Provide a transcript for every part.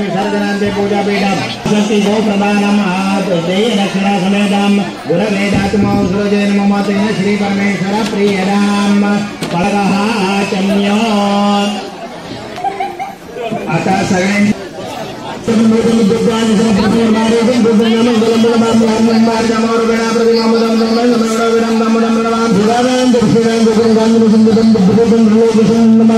विसर्जनन्ते पूजापीठम् स्वस्ति गोप्रदानम् आदेय दक्षिणासमेताम् गुरवे धातुमौसृजे नमो तेन श्रीपरमेश्वर प्रियदाम् फलकः आचम्यो अतः सगणे प्रतिमार्गं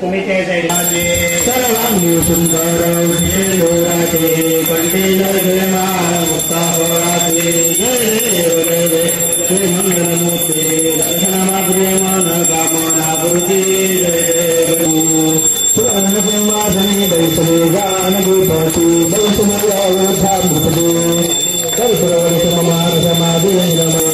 ಕುಣಿತೆ ದೈಮಾಲಿ ಸರ್ವಾಂಗಿ ಸುಂದರೌರಿ ಯೋರಾತಿ ಕಂಡಿಲ ಜಯಮಾ ಮುಕ್ತಾ ಹೋರಾತಿ ಜಯ ದೇವರೇ ಶ್ರೀ ಮಂಗಲ ಮೂರ್ತಿ ದರ್ಶನ ಮಾದ್ರೇಮಾನ ಕಾಮನ ಗುರುತಿ ಜಯ ಸುವರ್ಣ ಸಿಂಹಾಸನೆ ದೈಸಲು ಗಾನ ಗೀಪತಿ ದೈಸಲು ಯಾವ ಧಾಮೃತದೆ ಕಲ್ಪುರವರಿಸ ಮಾನಸ ಮಾದೇ ನಮೋ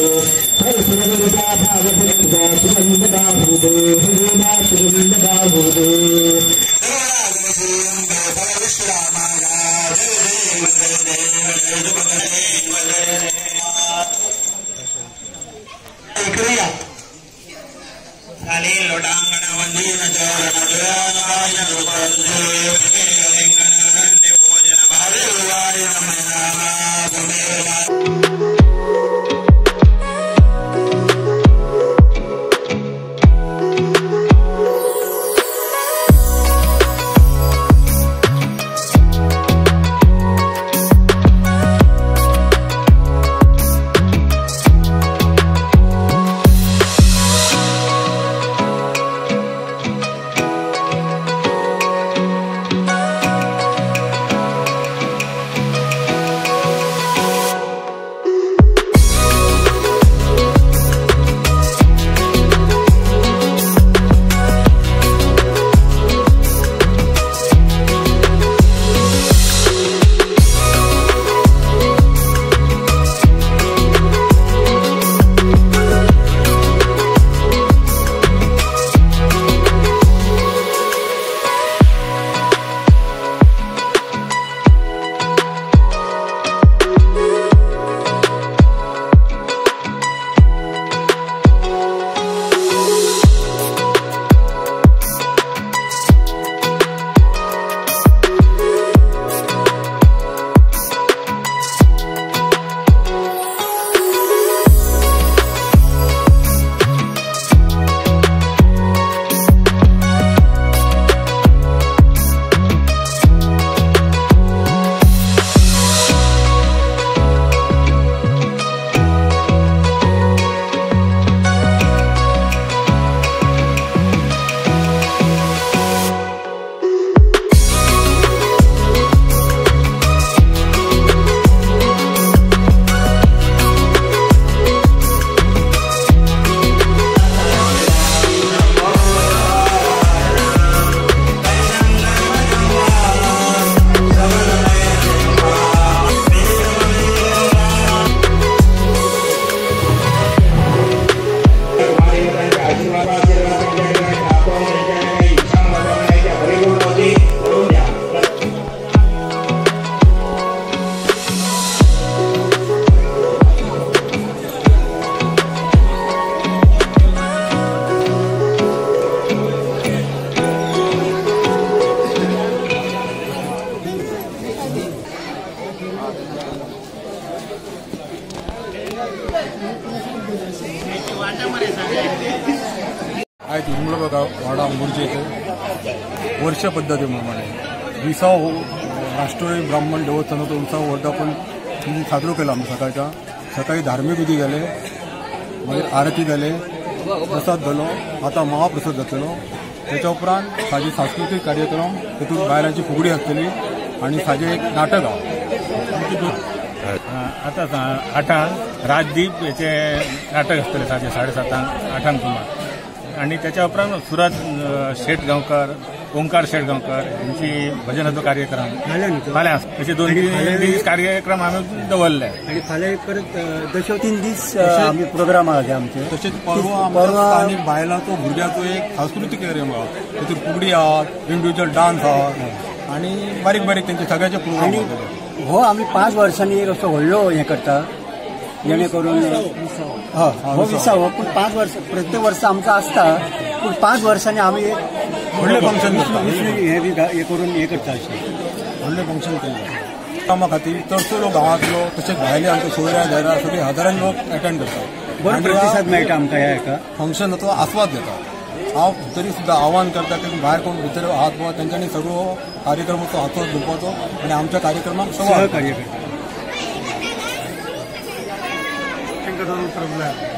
தலையில் ஒடாங்கன வந்து आहेत उमळगाव बघा वाडा मोर्चे इथे. वर्ष पद्धतीप्रमाणे. विसाव राष्ट्रीय ब्राह्मण देवस्थानाचा उत्सव वर्धापन तिथून साजरो केला आम्ही सकाळच्या. सकाळी धार्मिक विधी झाले मागीर आरती जाले प्रसाद जालो आता महाप्रसाद जातलो त्याच्या उपरांत साजे सांस्कृतिक कार्यक्रम तितून बायलांची फुगडी आसतली आणि साजे एक नाटक हा आता सा- आठांक राजदीप याचे नाटक असतले साडे साडेसातांक आठांक सुमार. आणि त्याच्या उपरांत सुरत अ, शेठ गांवकार ओंकार शेडगांवकर यांची भजनाचो कार्यक्रम. फाल्यां अशे दोन तीन दीस कार्यक्रम आम्ही दवरले आणि फाल्यां एक परत दशो तीन दीस आमी प्रोग्राम आहा आमचे. तसेच परवा स्थानिक बायलांचो भुरग्याचो एक सांस्कृतिक कार्यक्रम आहा तातूंत फुगडी आहात इंडिव्हिज्युअल डान्स आहात. आणि बारीक बारीक त्यांचे सगळ्याचे प्रोग्राम आणि हो आमी पांच वर्सांनी एक असो व्हडलो हें करता. जेणे करून हो विसाव हो पूण पांच वर्स प्रत्येक वर्सा आमचो आसता पूण पांच वर्सांनी आमी एक व्हडलें फंक्शन हें हें करून हें करता अशें. व्हडलें फंक्शन केलें कामा खातीर चडसो लोक गांवांतलो तशेंच भायले आमचे सोयऱ्या धैरा सगळे हजारांनी लोक अटेंड करतात. बरो प्रतिसाद मेळटा आमकां ह्या हेका फंक्शनाचो आस्वाद घेता हांव तरी सुद्दां आव्हान करता की भायर कोण भितर आहात बुवा तेंच्यांनी सगळो कार्यक्रमाचो आस्वाद घेवपाचो आनी आमच्या कार्यक्रमाक सहभाग सहकार्य करता